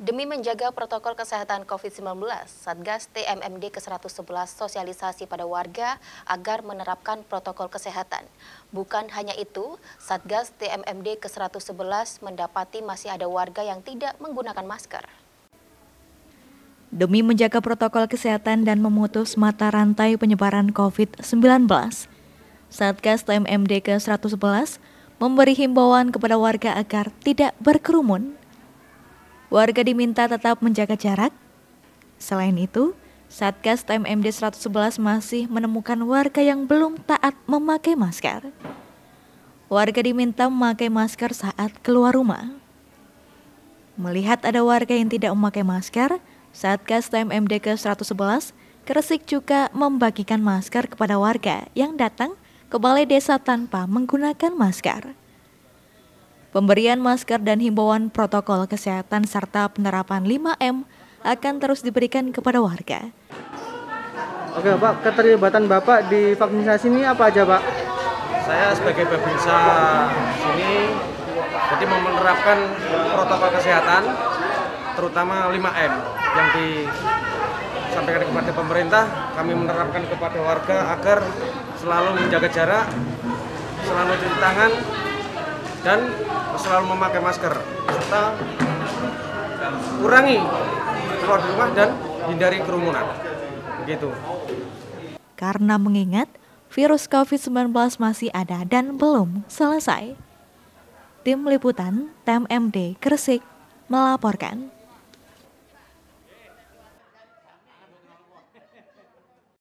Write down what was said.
Demi menjaga protokol kesehatan COVID-19, Satgas TMMD ke-111 sosialisasi pada warga agar menerapkan protokol kesehatan. Bukan hanya itu, Satgas TMMD ke-111 mendapati masih ada warga yang tidak menggunakan masker. Demi menjaga protokol kesehatan dan memutus mata rantai penyebaran COVID-19, Satgas TMMD ke-111 memberi himbauan kepada warga agar tidak berkerumun Warga diminta tetap menjaga jarak. Selain itu, Satgas TMMD 111 masih menemukan warga yang belum taat memakai masker. Warga diminta memakai masker saat keluar rumah. Melihat ada warga yang tidak memakai masker, Satgas TMMD ke 111 Gresik juga membagikan masker kepada warga yang datang ke balai desa tanpa menggunakan masker. Pemberian masker dan himbauan protokol kesehatan serta penerapan 5M akan terus diberikan kepada warga. Oke Pak, keterlibatan Bapak di vaksinasi ini apa aja Pak? Saya sebagai babinsa sini jadi menerapkan protokol kesehatan terutama 5M yang disampaikan kepada pemerintah kami menerapkan kepada warga agar selalu menjaga jarak selalu cuci tangan dan selalu memakai masker serta kurangi keluar rumah dan hindari kerumunan. Begitu. Karena mengingat virus COVID-19 masih ada dan belum selesai. Tim Liputan TMMD Gresik melaporkan.